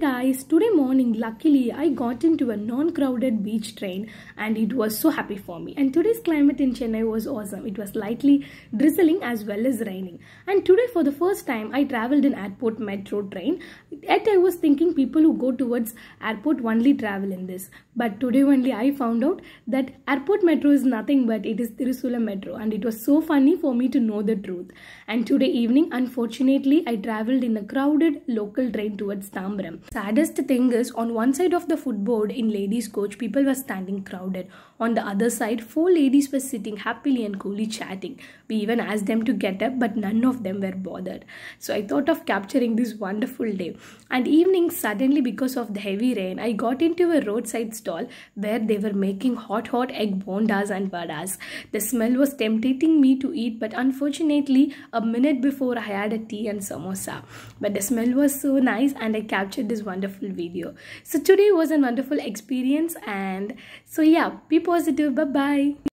guys today morning luckily i got into a non-crowded beach train and it was so happy for me. And today's climate in chennai was awesome. It was lightly drizzling as well as raining. And today for the first time i traveled in airport metro train. Yet i was thinking people who go towards airport only travel in this. But today only i found out that airport metro is nothing but it is Tirusulam metro. And it was so funny for me to know the truth. And today evening unfortunately i traveled in a crowded local train towards Tambaram Saddest thing is, on one side of the footboard in ladies' coach, people were standing crowded. On the other side, four ladies were sitting happily and coolly chatting. We even asked them to get up, but none of them were bothered. So I thought of capturing this wonderful day. And evening, suddenly, because of the heavy rain, I got into a roadside stall where they were making hot, hot egg bondas and vadas. The smell was tempting me to eat, but unfortunately, a minute before I had a tea and samosa. But the smell was so nice, and I captured this wonderful video. So today was a wonderful experience, and so yeah, be positive. Bye bye.